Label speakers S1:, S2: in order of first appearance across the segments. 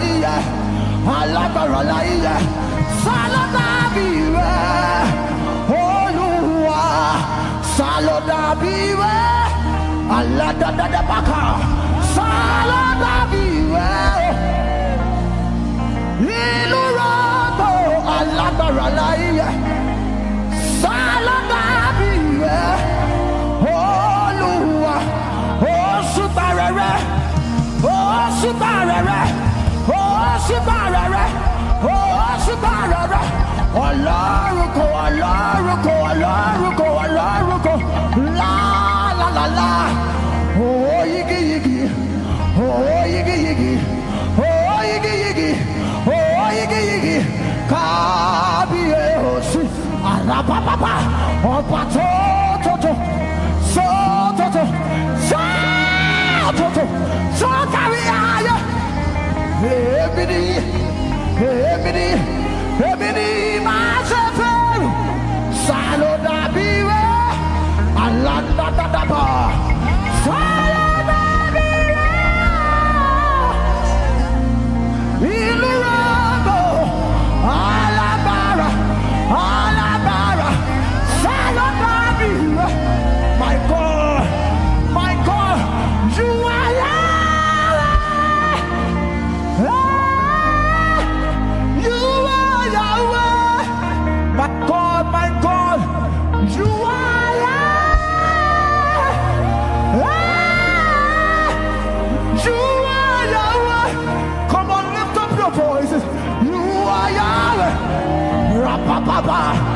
S1: alaiye alágbára alaiye olúwa sálọ́dàbí rẹ̀ aládàdàdàbàkà sálọ́dàbí rẹ̀ ìlú rọ̀gbọ̀ alágbára. ṣùgbọ́n rẹ̀ ó ṣùgbọ́n rẹ̀ ọlọ́run kò ọlọ́run kò oh kò ọlọ́run oh lálálálá òwò oh òwò yigiyigi oh yigiyigi òwò yigiyigi kábíyèsí alábàbàbà ọ̀pá tó. ebony, ebony, ebony, my. 爸爸。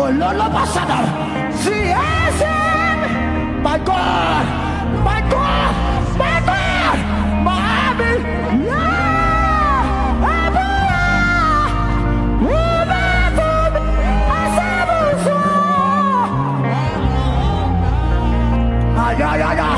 S1: Ololo Basada. See, yes, my God, my God, my God, Miami, yeah, Abba, Ubetum, Asabuso. Ah, yeah, yeah, yeah.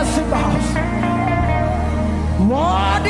S1: The singers. What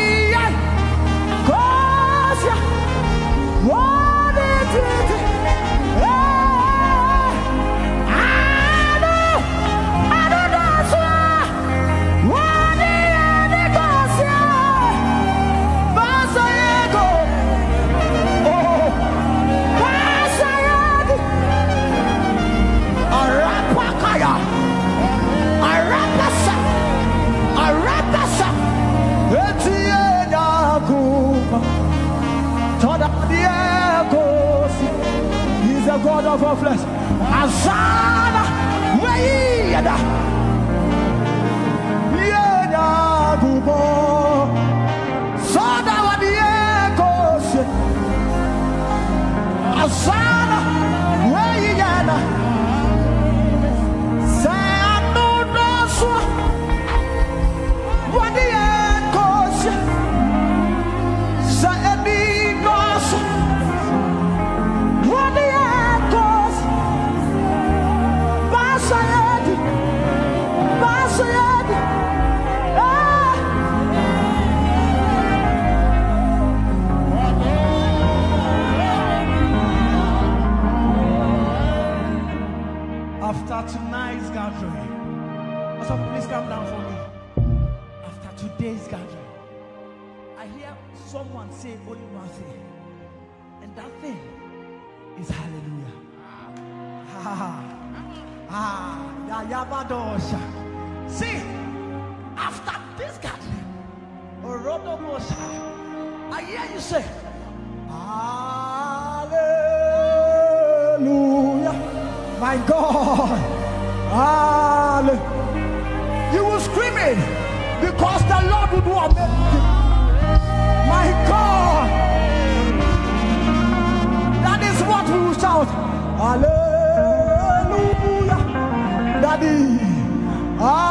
S1: Basayadi, Basayadi, ah. After tonight's gathering, so please come down for me. After today's gathering, I hear someone say only one and that thing is hallelujah. Ah, Ah, Yayabadosha. See, after this gathering, Orodobosha, I hear you say, Hallelujah. My God. Hallelujah. You were screaming because the Lord will do amazing. My God. That is what we will shout. Hallelujah body. Ah.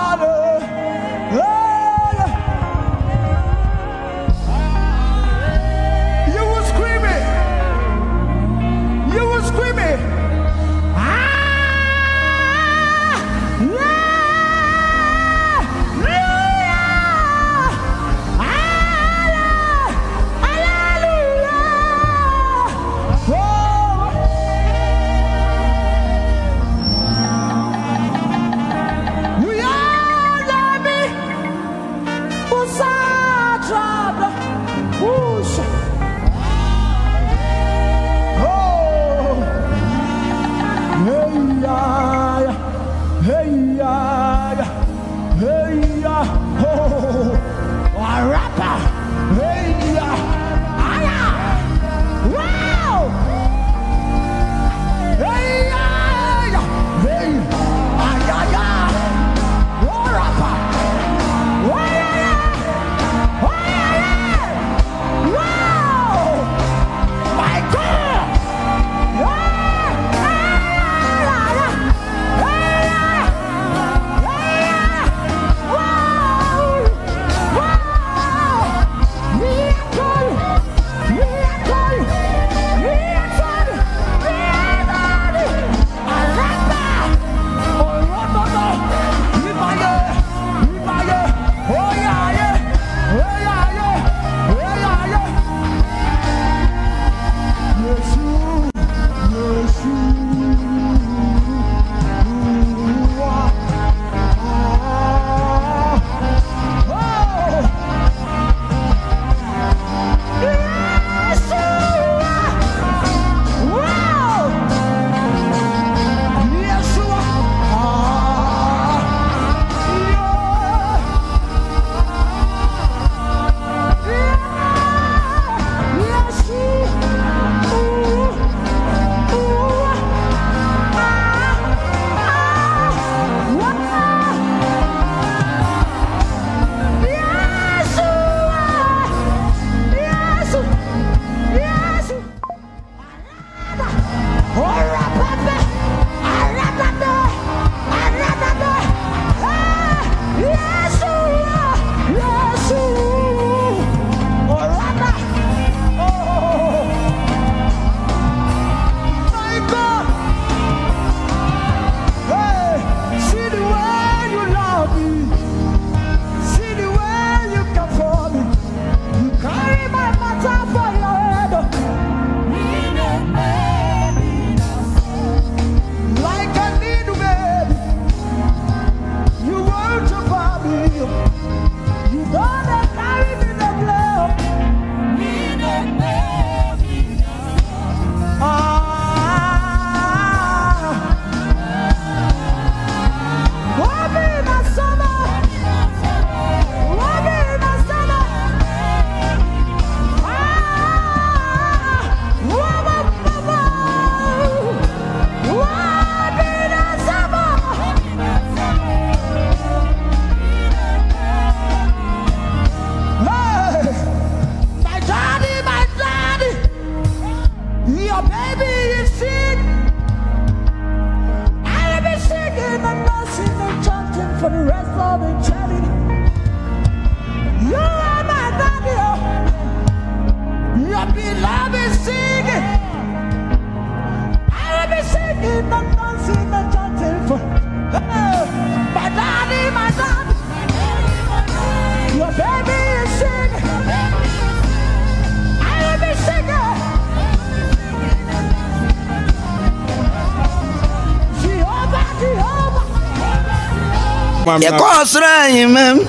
S2: Yɛkɔɔ
S3: soro ahemam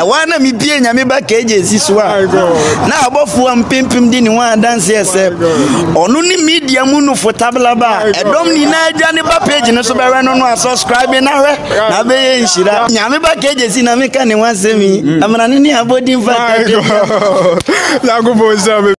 S3: ɛwɔ na mebie nyame ba kagye si so a na abɔfoɔ mpempem di ne ho adanseɛ sɛ ɔno ne media mu nofo tablaba a ɛdɔm nyinaa dwa ne ba page no so bɛhwɛ no no a subscribe na hwɛ na bɛyɛ nhyira. Nyame ba kagye si na meka ne ho asɛm yi. Amara ne ne abɔdin fa
S2: nyankopɔn sɛ